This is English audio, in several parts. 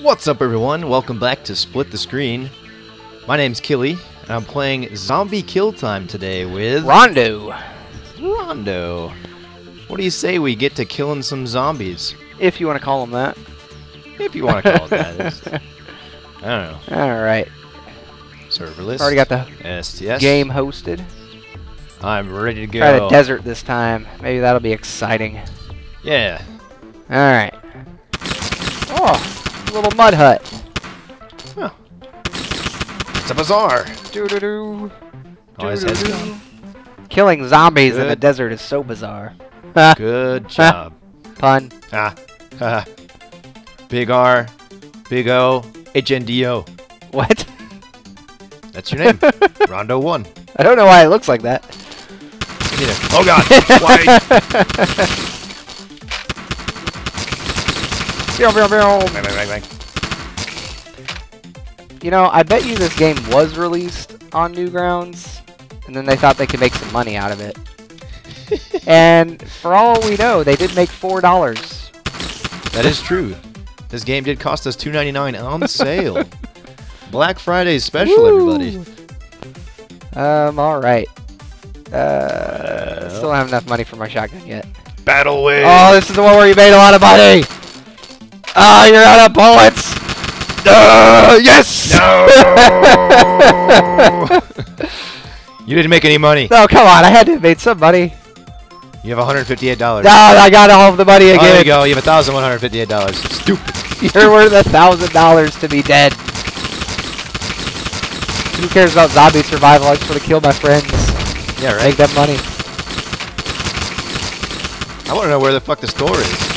What's up, everyone? Welcome back to Split the Screen. My name's Killy, and I'm playing Zombie Kill Time today with Rondo, Rondo. What do you say we get to killing some zombies? if you want to call them that. If you want to call it that. It's- I don't know. All right, Serverless. already got the STS. game hosted. I'm ready to go. Try the desert this time. Maybe that'll be exciting. Yeah. All right. Oh, little mud hut. It's a bazaar. Doo doo doo. His head's gone. Killing zombies in the desert is so bizarre. Good job. Pun. ah. Ha. Big R. Big O. HNDO. What? That's your name. Rondo 1. I don't know why it looks like that. Oh god. Why? You know, I bet you this game was released on Newgrounds, and then they thought they could make some money out of it. and for all we know, they did make four dollars. That is true. This game did cost us $2.99 on sale. Black Friday special, everybody. Um, all right. Uh, still don't have enough money for my shotgun yet. Battle wave. Oh, this is the one where you made a lot of money. Ah, you're out of bullets. Uh, yes. No! you didn't make any money. No, come on. I had to have made some money. You have $158. No, I got all of the money Oh, there you go. You have $1,158. Stupid. You're worth a thousand dollars to be dead. Who cares about zombie survival? I just want to kill my friends. Yeah, right. Make them money. I want to know where the fuck the store is.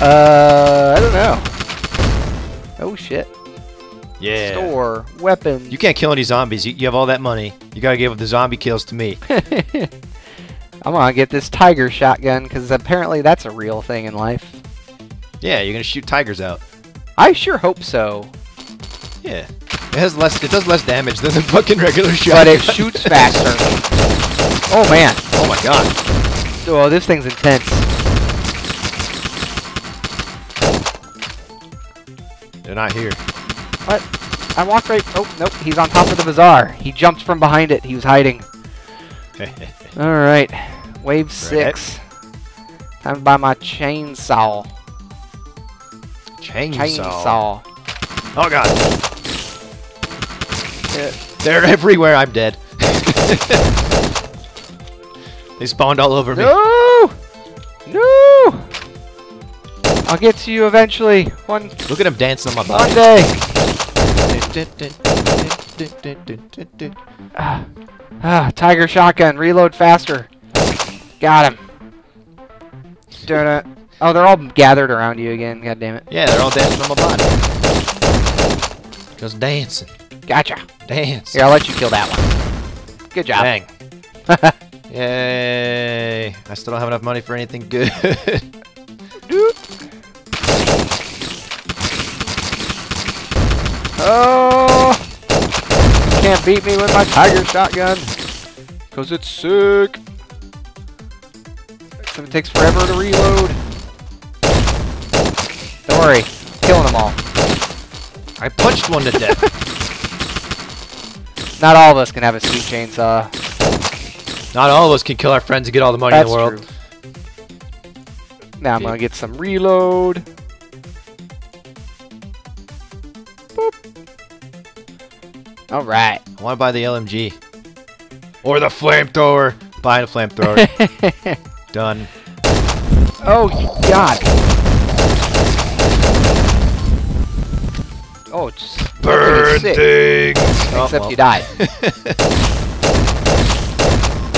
Uh, I don't know. Oh shit. Yeah. Store weapons. You can't kill any zombies. You, you have all that money. You gotta give the zombie kills to me. I'm gonna get this tiger shotgun because apparently that's a real thing in life. Yeah, you're gonna shoot tigers out. I sure hope so. Yeah. It has less. It does less damage than the fucking regular shotgun. But it shoots faster. Oh man. Oh my god. Oh, this thing's intense. They're not here. What? I walked right. Oh nope, he's on top of the bazaar. He jumped from behind it. He was hiding. All right, wave six. Time to buy my chainsaw. Chainsaw. Chainsaw. Oh god. Yeah. They're everywhere. I'm dead. they spawned all over me. No! I'll get to you eventually. One Look at him dancing on my one body. day. Ah, ah, tiger shotgun. Reload faster. Got him. Darn it. Oh, they're all gathered around you again. God damn it. Yeah, they're all dancing on my body. Just dancing. Gotcha. Dance. Here, I'll let you kill that one. Good job. Bang. Yay. I still don't have enough money for anything good. beat me with my tiger shotgun. Cause it's sick. Except it takes forever to reload. Don't worry. Killing them all. I punched one to death. Not all of us can have a sweet chainsaw. Not all of us can kill our friends and get all the money That's in the world. true. Now I'm gonna get some reload. All right. I want to buy the LMG. Or the flamethrower. Buy the flamethrower. Done. oh God. Oh, it's Burn things. Oh, Except you died.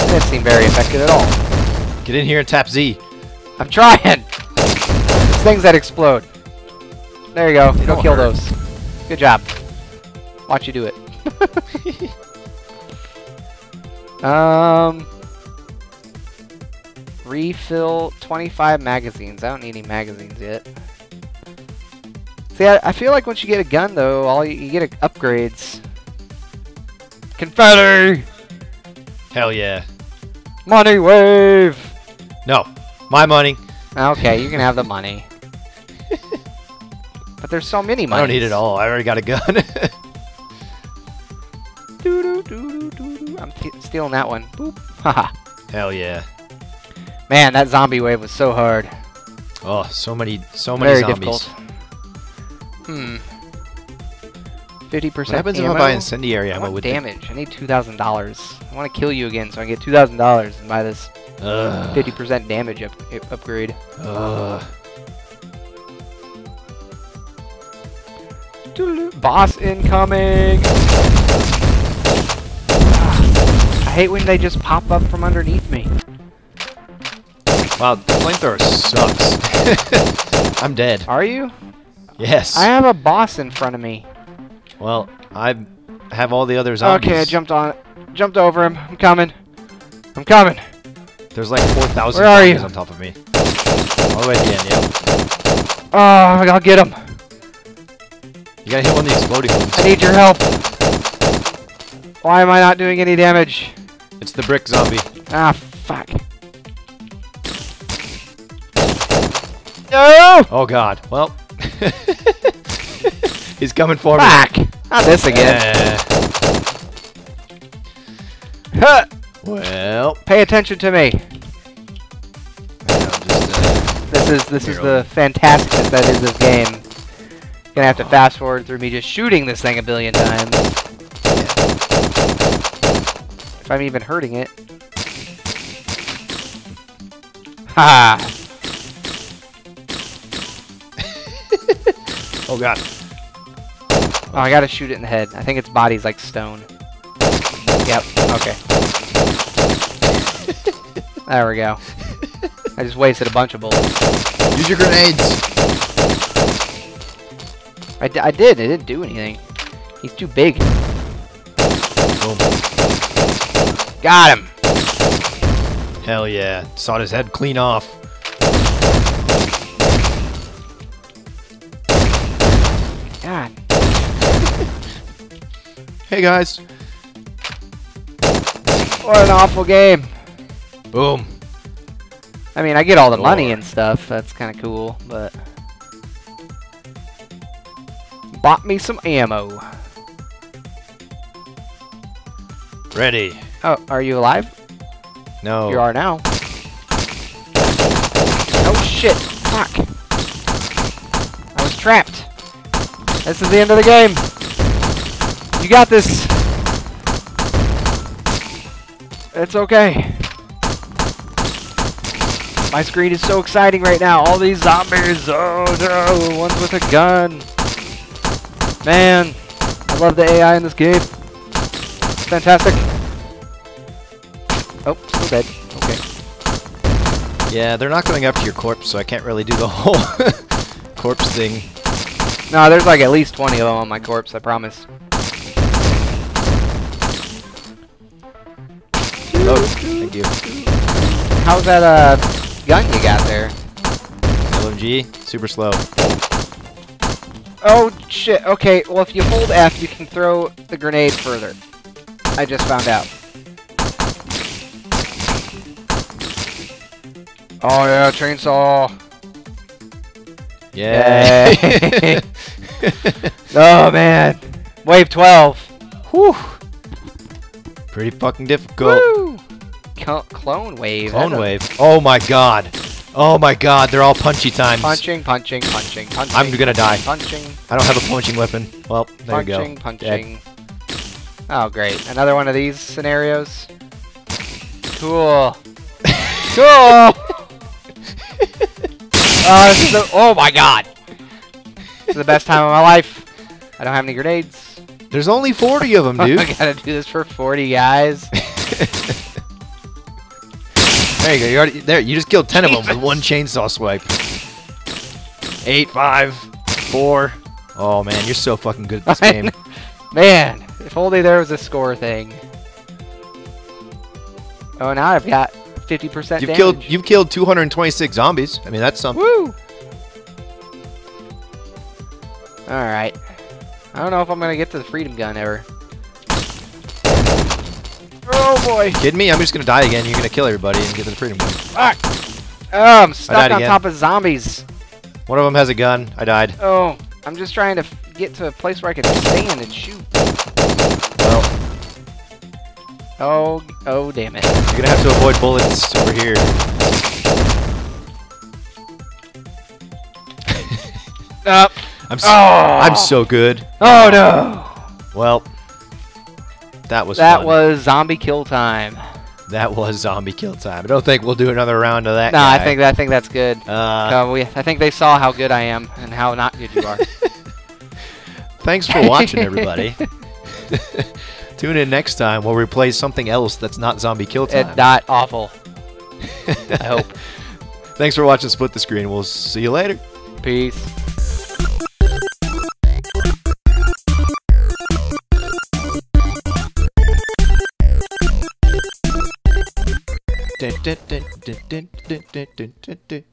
Didn't seem very effective at all. Get in here and tap Z. I'm trying. It's things that explode. There you go. They Go don't kill hurt. those. Good job. Watch you do it. um. Refill 25 magazines. I don't need any magazines yet. See, I, I feel like once you get a gun, though, all you, you get a, upgrades. Confetti! Hell yeah. Money wave! No. My money. Okay, you can have the money. But there's so many money. I don't need it all. I already got a gun. stealing that one. Boop. Haha. Hell yeah. Man, that zombie wave was so hard. Oh, so many, so many Very zombies. difficult. Hmm. Fifty What percent happens ammo. if I buy incendiary I ammo want with damage. I need two thousand dollars. I want to kill you again, so I can get two thousand dollars and buy this fifty percent damage up upgrade. Ugh. Boss incoming! I hate when they just pop up from underneath me. Wow, the flamethrower sucks. I'm dead. Are you? Yes. I have a boss in front of me. Well, I have all the other zombies. Okay, I jumped on it. Jumped over him. I'm coming. I'm coming. There's like 4,000 Where are zombies you? on top of me. All the way at the end, yeah. Oh, I'll get him. You gotta hit one of the exploding ones. I need your help. Why am I not doing any damage? It's the brick zombie. Ah, fuck. No! Oh god. Well. He's coming for me. Fuck! Not this again. Eh, Huh. well. Pay attention to me. I'm just, uh, This is this is the fantasticness that is this game. Gonna have to fast forward through me just shooting this thing a billion times. If I'm even hurting it. Ha! oh god. Oh, I gotta shoot it in the head. I think its body's like stone. Yep. Okay. there we go. I just wasted a bunch of bullets. Use your grenades. I, d- I did. It didn't do anything. He's too big. Boom. Got him. Hell yeah. Sawed his head clean off. God. Hey guys. What an awful game. Boom. I mean, I get all the money and stuff. That's kind of cool, but bought me some ammo. Ready. Oh, are you alive? No. You are now. Oh shit! Fuck! I was trapped. This is the end of the game. You got this. It's okay. My screen is so exciting right now. All these zombies. Oh no! One's with a gun. Man, I love the AI in this game. It's fantastic. Oh. Okay. Yeah, they're not going up to your corpse, so I can't really do the whole corpse thing. No, there's like at least 20 of them on my corpse, I promise. Oh, thank you. How's that uh gun you got there? LMG, super slow. Oh shit. Okay, well if you hold F, you can throw the grenade further. I just found out. Oh yeah, chainsaw. Yeah. Oh man. Wave 12. Whew. Pretty fucking difficult. Woo! Clone wave. Clone wave. Oh my god. Oh my god, they're all punchy times. Punching, punching, punching, punching. I'm gonna die. Punching, I don't have a punching weapon. Well, there punching, you go. Punching, punching. Oh, great. Another one of these scenarios. Cool. cool! Uh, this is the, oh my god! This is the best time of my life. I don't have any grenades. There's only 40 of them, dude. I gotta do this for 40 guys. there you go. You already there. You just killed 10 of them with one chainsaw swipe. Eight, five, four. Oh man, you're so fucking good at this I game. Man, if only there was a score thing. Oh, now I've got 50% You've damage. killed you've killed 226 zombies. I mean, that's something. Woo! Alright. I don't know if I'm gonna get to the freedom gun ever. Oh boy! Kidding me? I'm just gonna die again. You're gonna kill everybody and get to the freedom gun. Fuck! Oh, I'm stuck on again. top of zombies. One of them has a gun. I died. Oh, I'm just trying to get to a place where I can stand and shoot. Oh, oh, damn it. You're gonna have to avoid bullets over here. Up. I'm so, oh. I'm so good. Oh no. Well, that was that fun. was zombie kill time. That was zombie kill time. I don't think we'll do another round of that. No, guy. I think I think that's good. Uh, uh, we, I think they saw how good I am and how not good you are. Thanks for watching, everybody. Tune in next time We'll play something else that's not zombie kill eh, time. It's not awful. I hope. Thanks for watching Split the Screen. We'll see you later. Peace. dun, dun, dun, dun, dun, dun, dun, dun, dun.